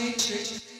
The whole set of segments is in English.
nature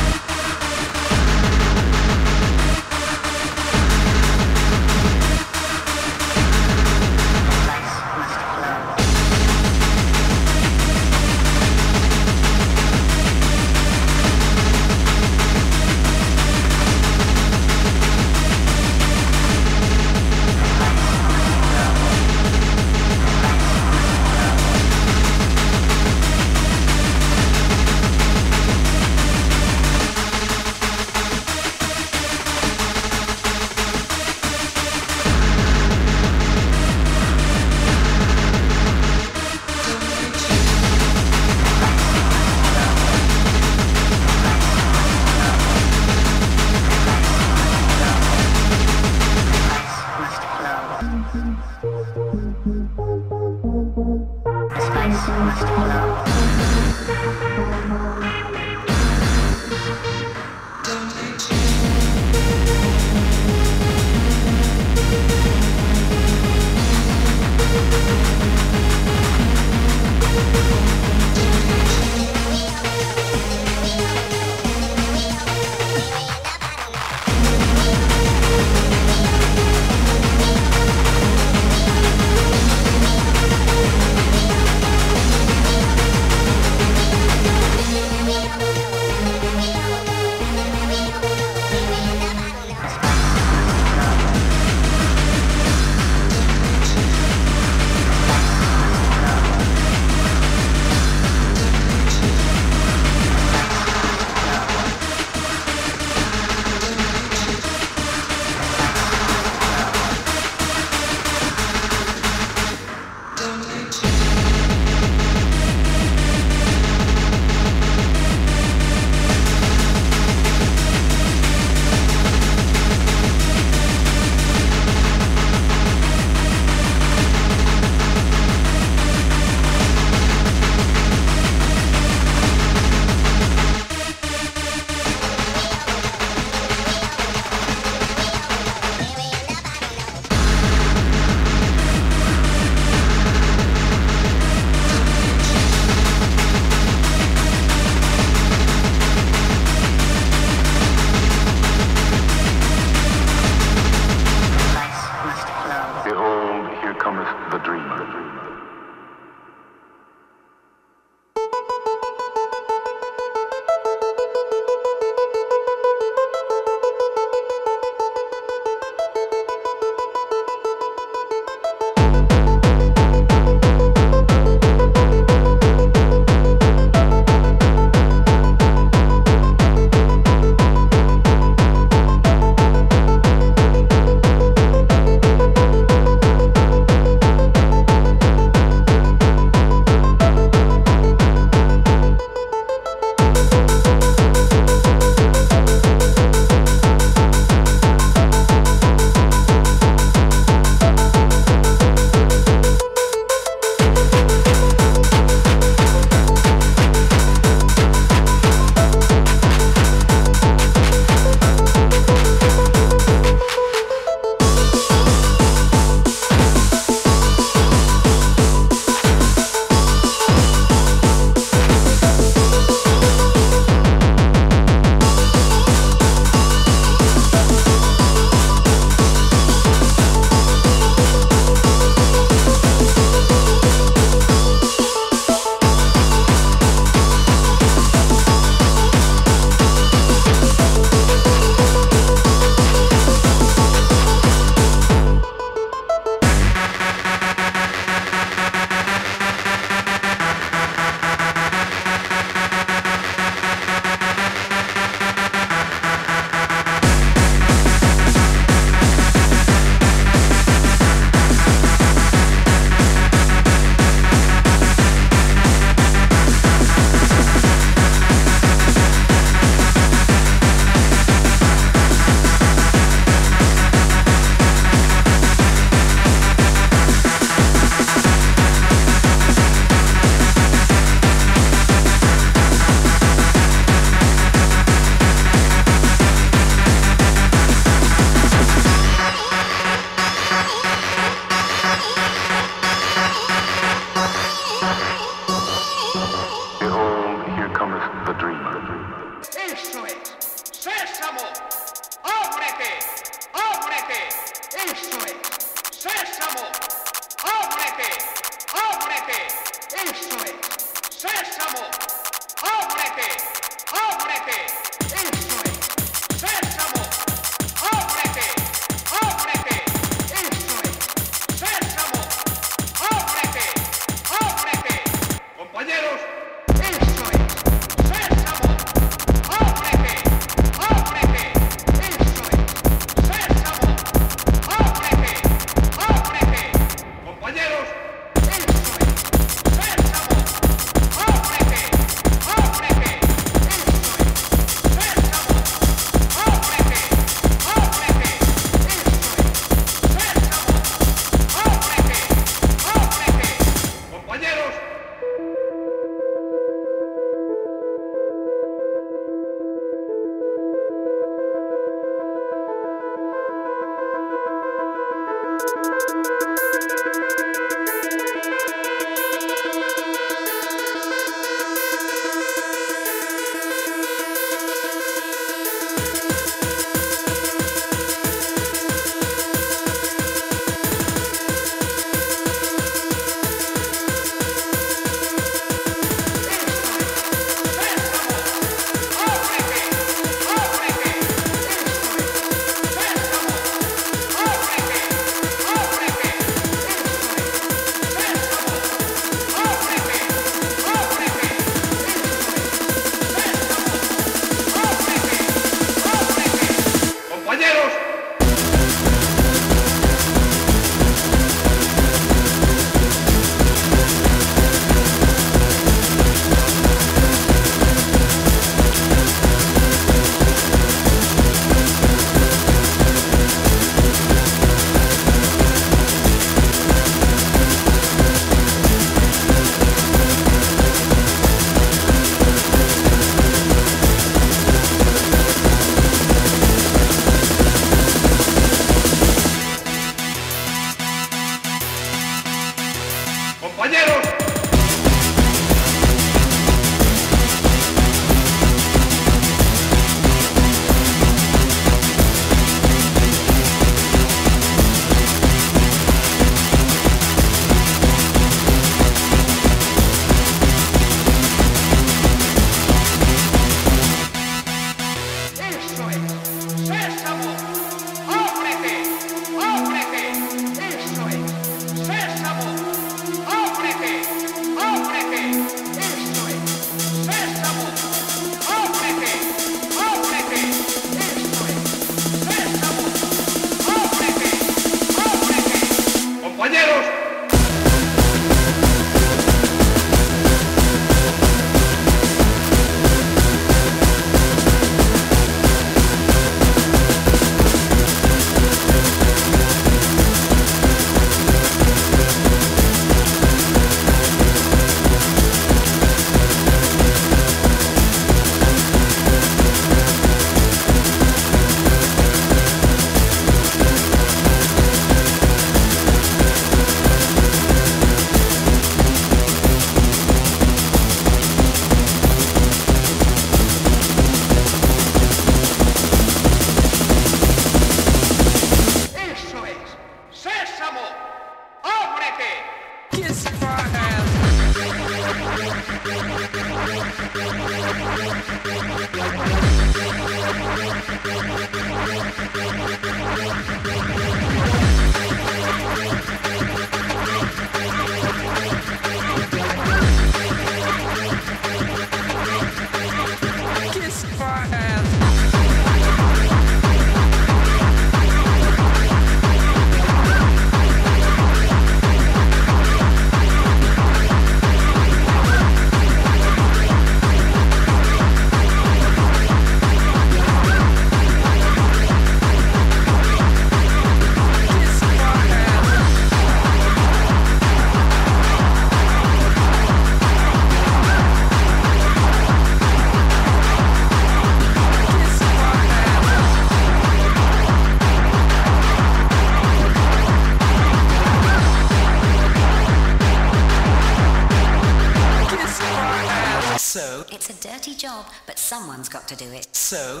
to do it. So.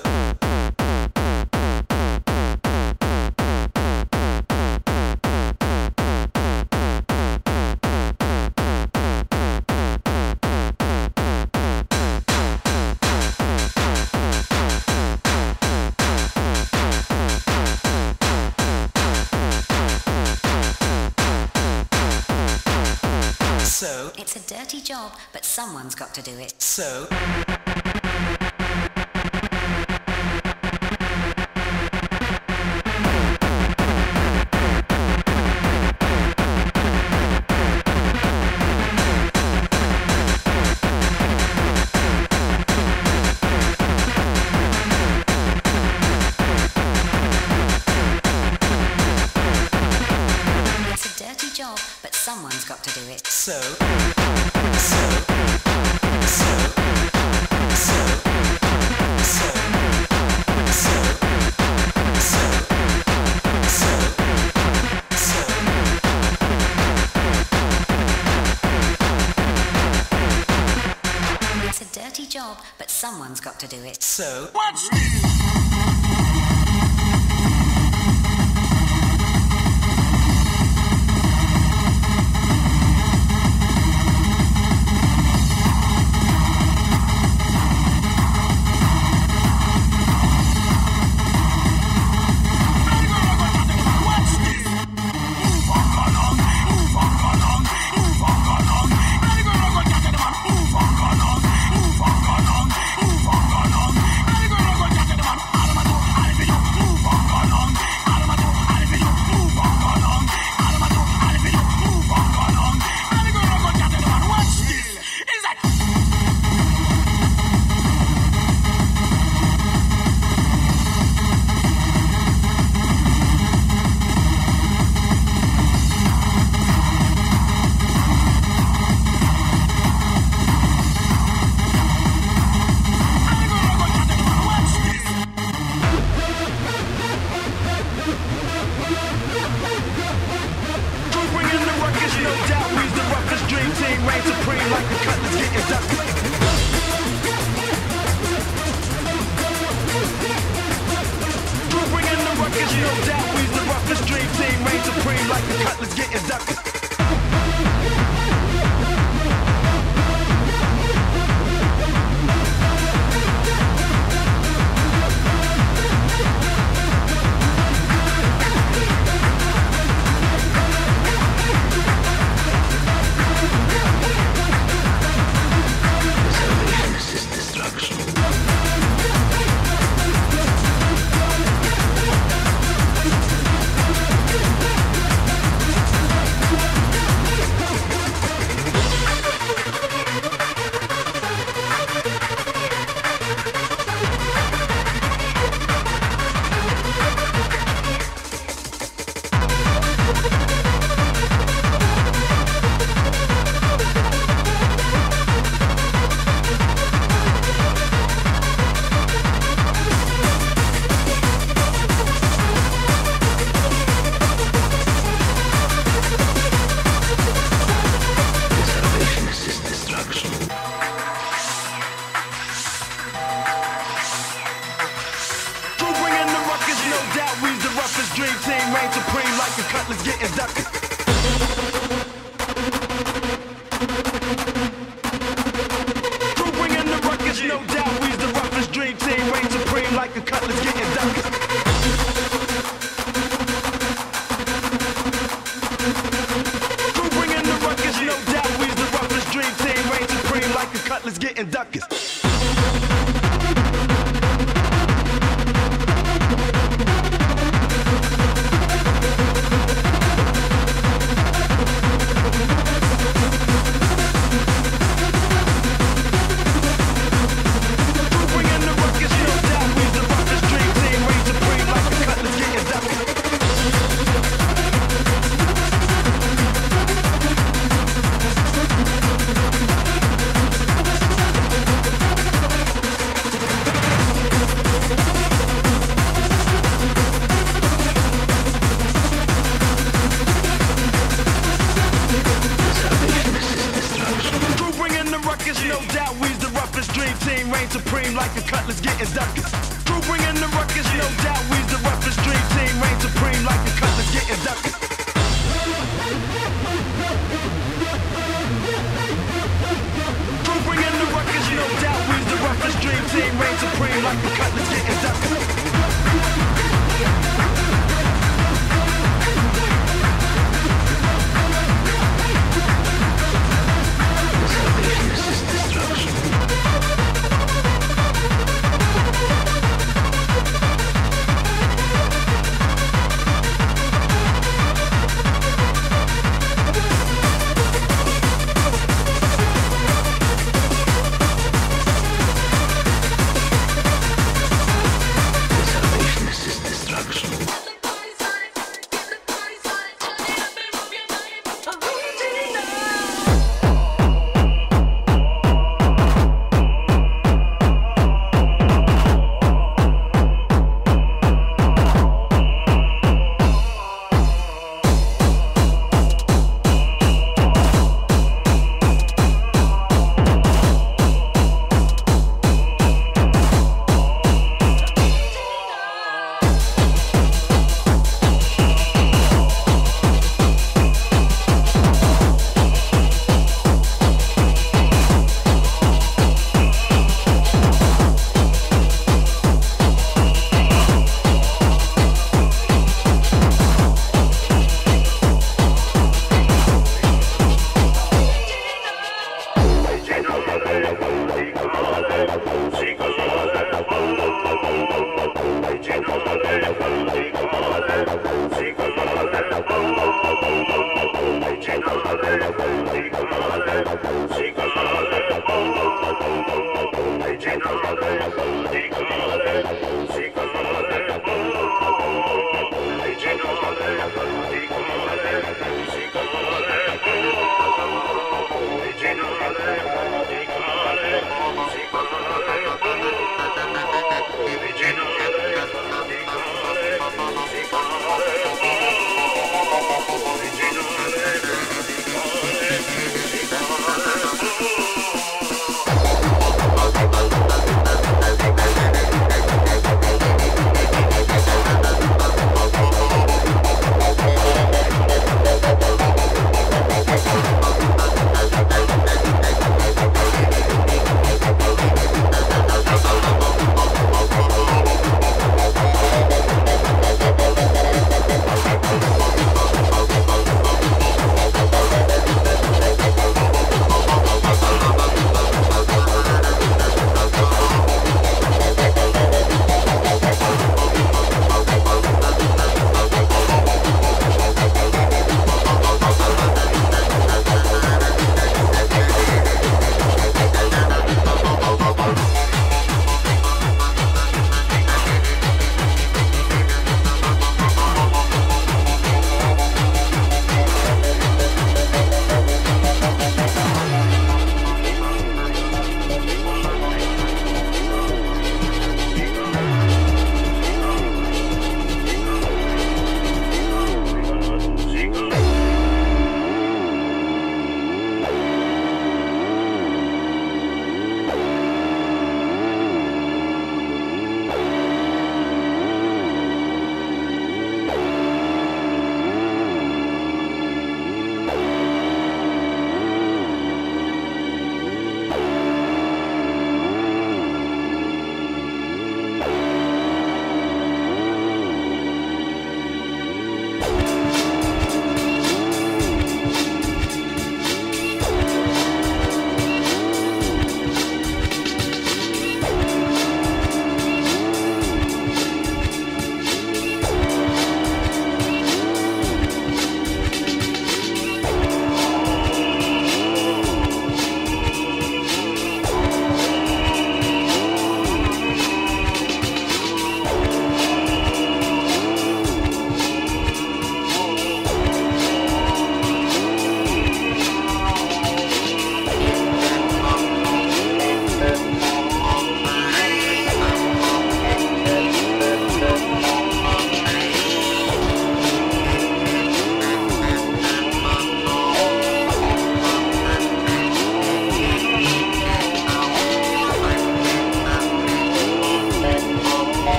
So. It's a dirty job, but someone's got to do it. So.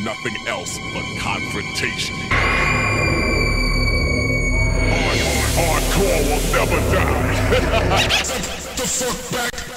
Nothing else but confrontation. Hardcore will never die. the fuck back.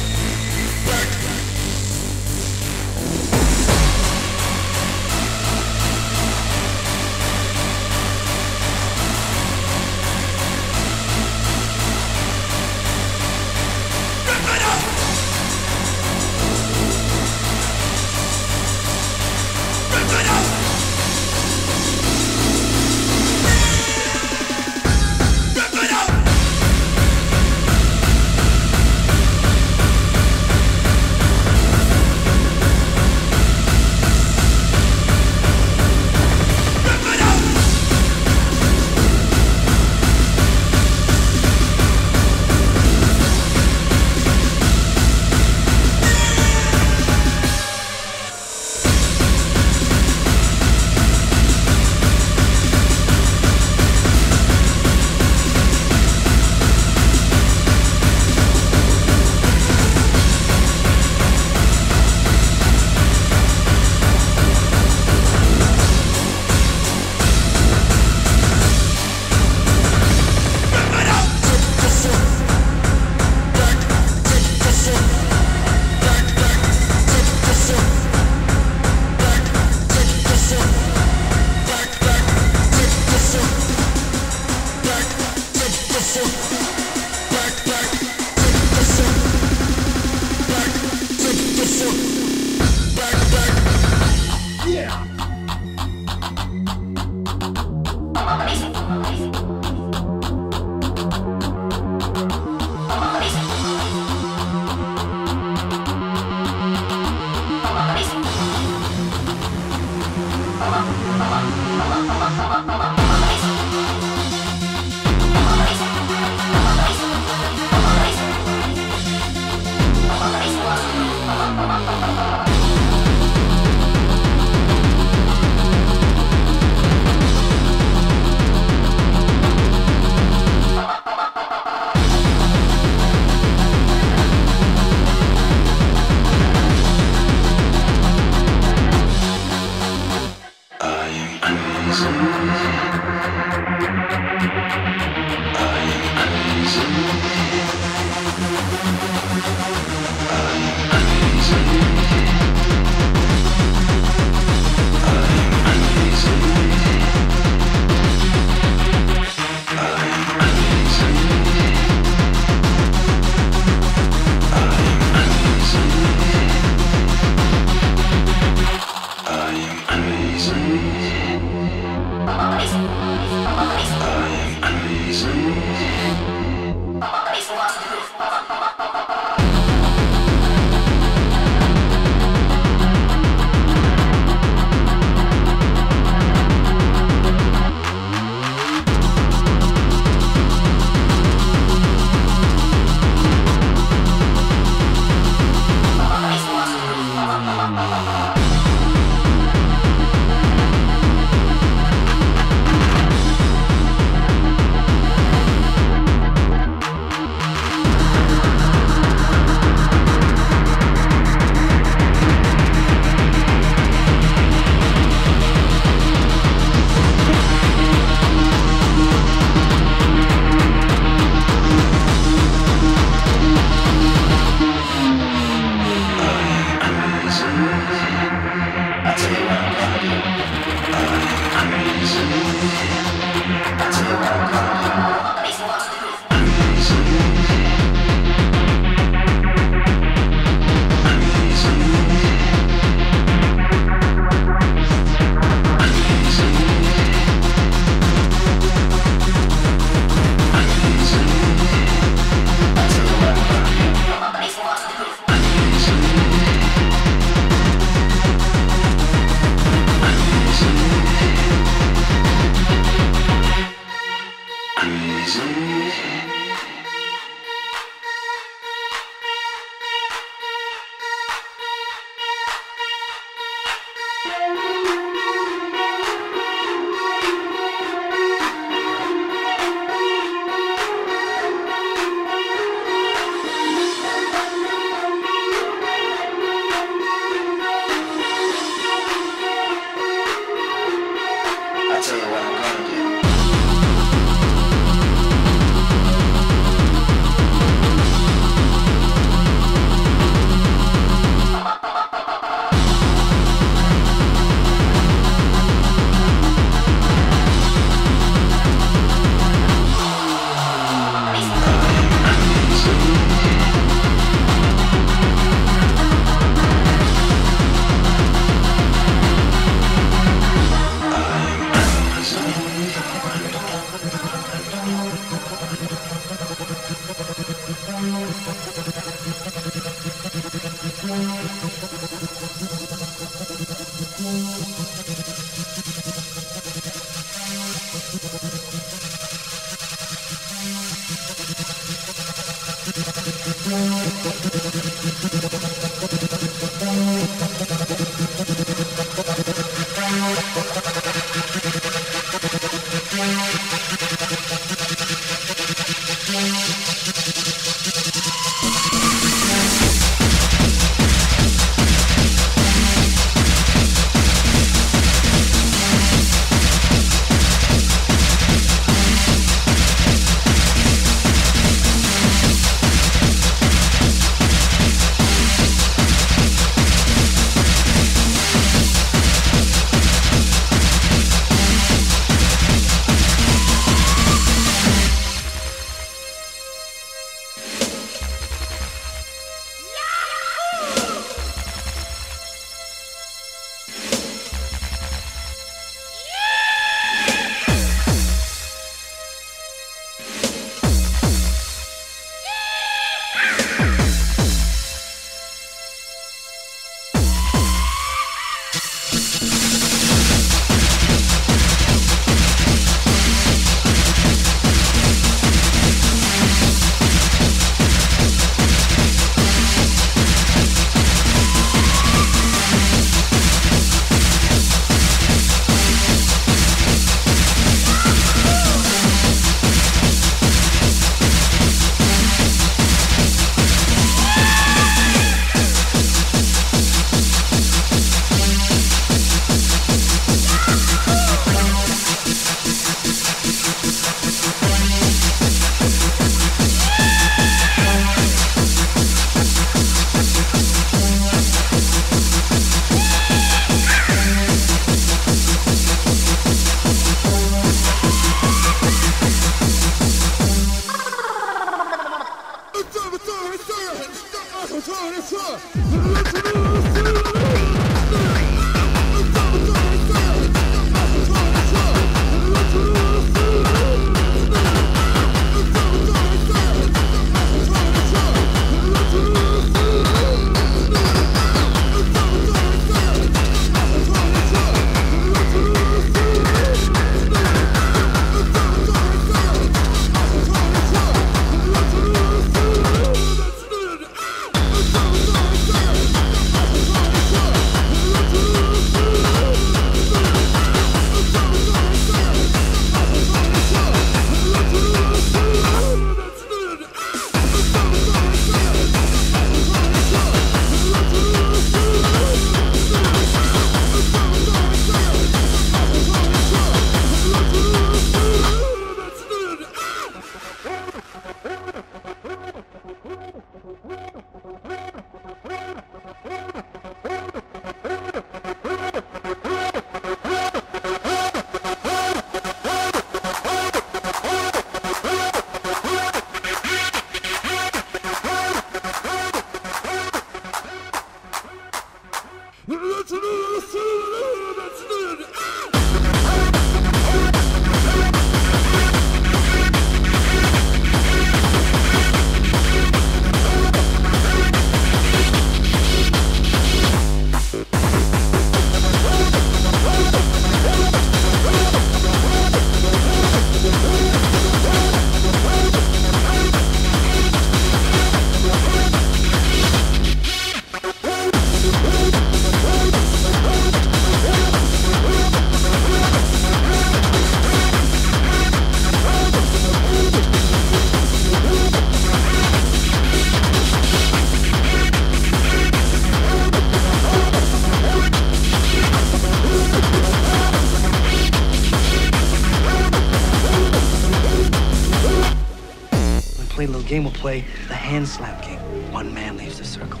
Hand slap. One man leaves the circle.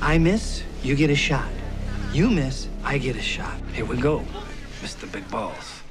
I miss, you get a shot. You miss, I get a shot. Here we go, Mr. Big Balls.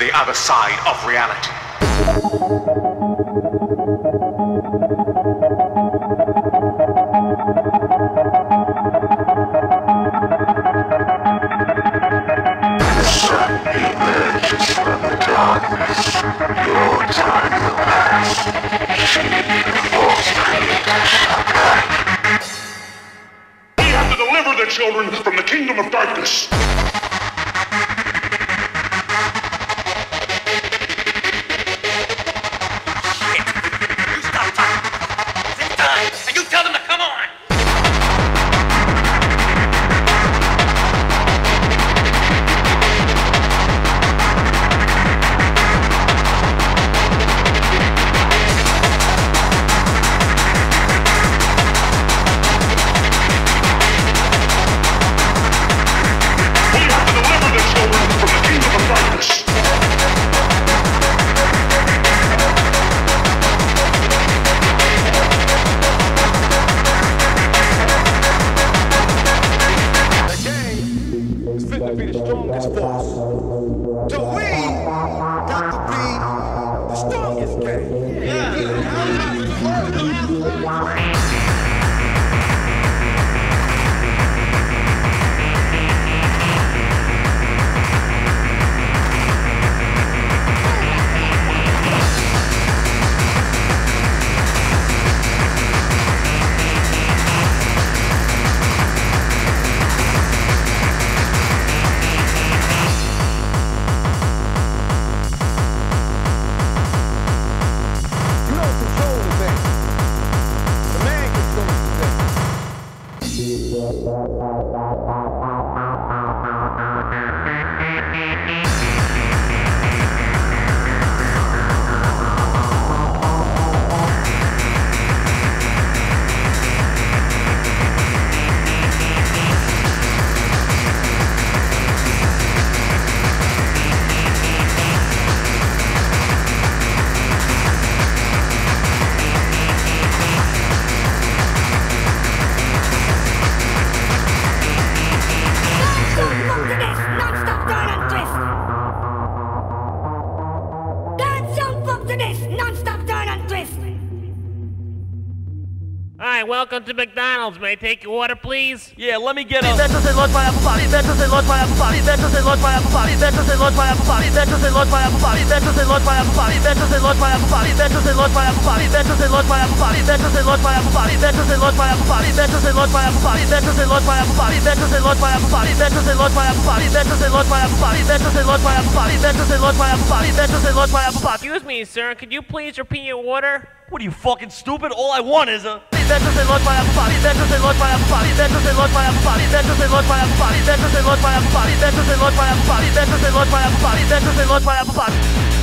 the other side of reality. The sun emerges from the darkness. Your time We have to deliver the children from the kingdom of darkness. I take your order, please? Yeah, let me get a. And apple pie. And apple pie. And apple pie. And apple pie. And apple pie. And apple pie. And apple pie. And apple pie. And apple pie. And apple pie. And apple pie. And apple pie. And apple pie. And apple pie. And apple pie. And apple pie. And apple pie. And apple pie. And apple pie. Excuse me, sir. Could you please repeat your order? What are you fucking stupid? All I want is a dentro se lot para ocupar, dentro se lot para ocupar, dentro se lot para ocupar, dentro se lot para ocupar, dentro se lot para ocupar, dentro se lot para ocupar, dentro se lot para ocupar, dentro se lot para ocupar.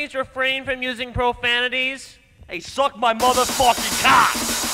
Please refrain from using profanities? Hey, suck my motherfucking cock!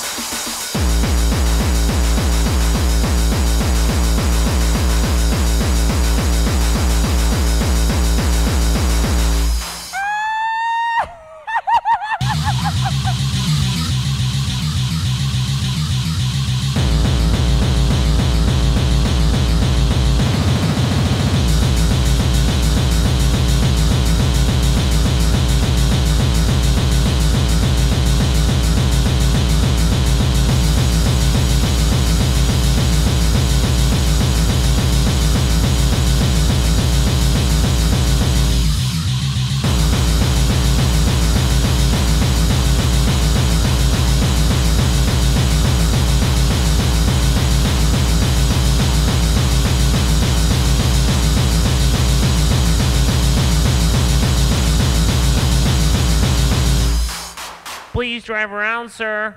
Please drive around, sir.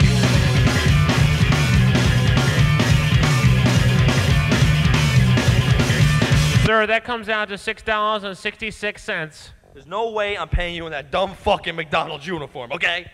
Sir, that comes out to $6.66. There's no way I'm paying you in that dumb fucking McDonald's uniform, okay?